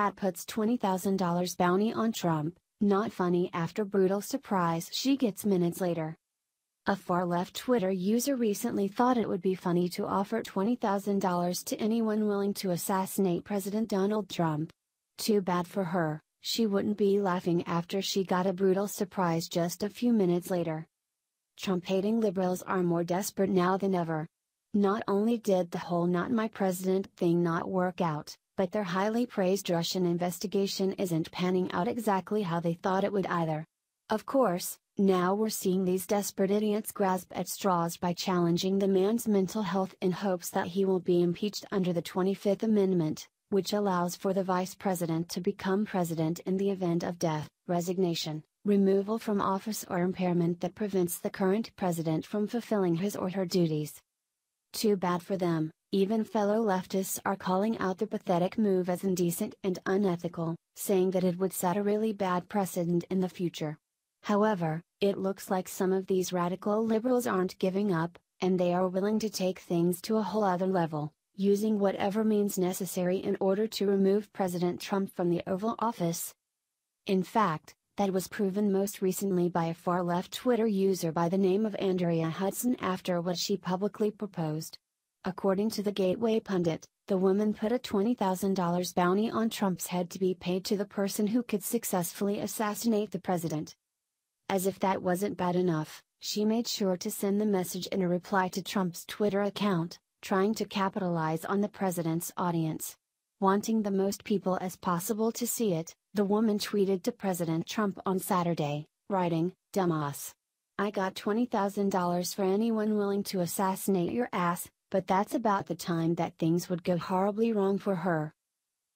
Democrat puts $20,000 bounty on Trump, not funny after brutal surprise she gets minutes later. A far left Twitter user recently thought it would be funny to offer $20,000 to anyone willing to assassinate President Donald Trump. Too bad for her, she wouldn't be laughing after she got a brutal surprise just a few minutes later. Trump hating liberals are more desperate now than ever. Not only did the whole not my president thing not work out, but their highly praised Russian investigation isn't panning out exactly how they thought it would either. Of course, now we're seeing these desperate idiots grasp at straws by challenging the man's mental health in hopes that he will be impeached under the 25th Amendment, which allows for the vice president to become president in the event of death, resignation, removal from office or impairment that prevents the current president from fulfilling his or her duties. Too bad for them, even fellow leftists are calling out the pathetic move as indecent and unethical, saying that it would set a really bad precedent in the future. However, it looks like some of these radical liberals aren't giving up, and they are willing to take things to a whole other level, using whatever means necessary in order to remove President Trump from the Oval Office. In fact, that was proven most recently by a far left Twitter user by the name of Andrea Hudson after what she publicly proposed. According to the Gateway Pundit, the woman put a $20,000 bounty on Trump's head to be paid to the person who could successfully assassinate the president. As if that wasn't bad enough, she made sure to send the message in a reply to Trump's Twitter account, trying to capitalize on the president's audience. Wanting the most people as possible to see it, the woman tweeted to President Trump on Saturday, writing, Dumbass. I got $20,000 for anyone willing to assassinate your ass, but that's about the time that things would go horribly wrong for her.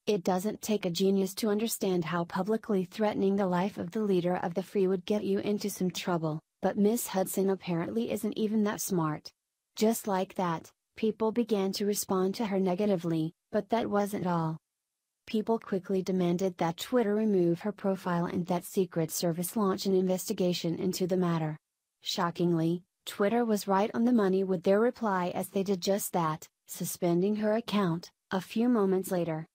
It doesn't take a genius to understand how publicly threatening the life of the leader of the free would get you into some trouble, but Miss Hudson apparently isn't even that smart. Just like that, people began to respond to her negatively, but that wasn't all. People quickly demanded that Twitter remove her profile and that Secret Service launch an investigation into the matter. Shockingly, Twitter was right on the money with their reply as they did just that, suspending her account, a few moments later.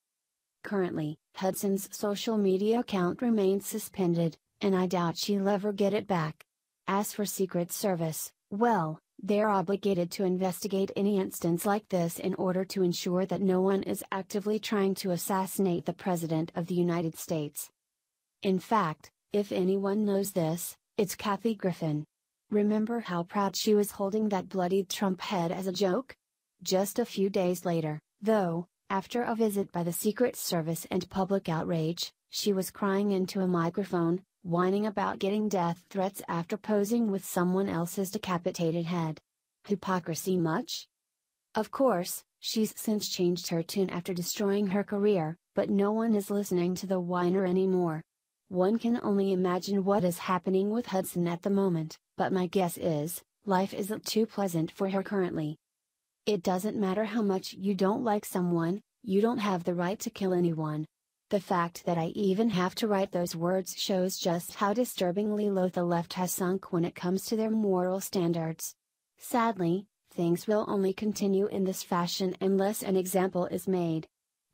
Currently, Hudson's social media account remains suspended, and I doubt she'll ever get it back. As for Secret Service, well, they're obligated to investigate any instance like this in order to ensure that no one is actively trying to assassinate the President of the United States. In fact, if anyone knows this, it's Kathy Griffin. Remember how proud she was holding that bloodied Trump head as a joke? Just a few days later, though, after a visit by the Secret Service and public outrage, she was crying into a microphone, whining about getting death threats after posing with someone else's decapitated head. Hypocrisy much? Of course, she's since changed her tune after destroying her career, but no one is listening to the whiner anymore. One can only imagine what is happening with Hudson at the moment, but my guess is, life isn't too pleasant for her currently. It doesn't matter how much you don't like someone, you don't have the right to kill anyone, the fact that I even have to write those words shows just how disturbingly low the left has sunk when it comes to their moral standards. Sadly, things will only continue in this fashion unless an example is made.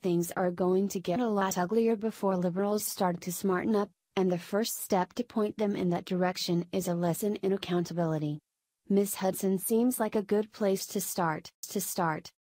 Things are going to get a lot uglier before liberals start to smarten up, and the first step to point them in that direction is a lesson in accountability. Miss Hudson seems like a good place to start. To start.